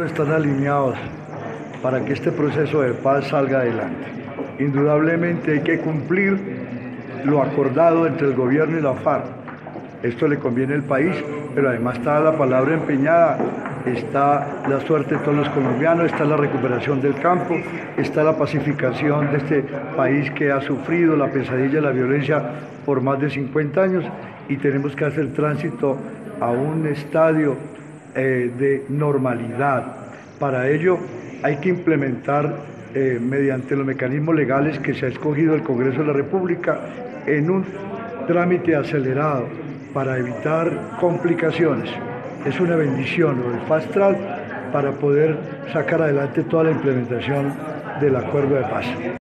Están alineados para que este proceso de paz salga adelante. Indudablemente hay que cumplir lo acordado entre el gobierno y la FARC. Esto le conviene al país, pero además está la palabra empeñada, está la suerte de todos los colombianos, está la recuperación del campo, está la pacificación de este país que ha sufrido la pesadilla de la violencia por más de 50 años y tenemos que hacer tránsito a un estadio eh, de normalidad. Para ello hay que implementar eh, mediante los mecanismos legales que se ha escogido el Congreso de la República en un trámite acelerado para evitar complicaciones. Es una bendición lo del Fast Track para poder sacar adelante toda la implementación del acuerdo de paz.